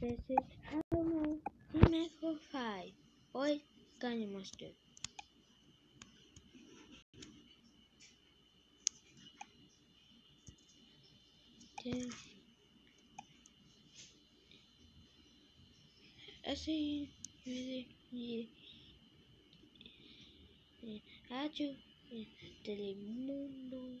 This is Hello Team for 5. Hoy ganhamos tudo. Assim, rádio, telemundo,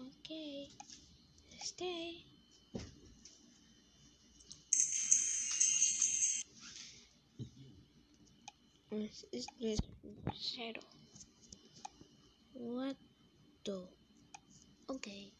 Okay. Stay. This is this shadow. What the? Okay.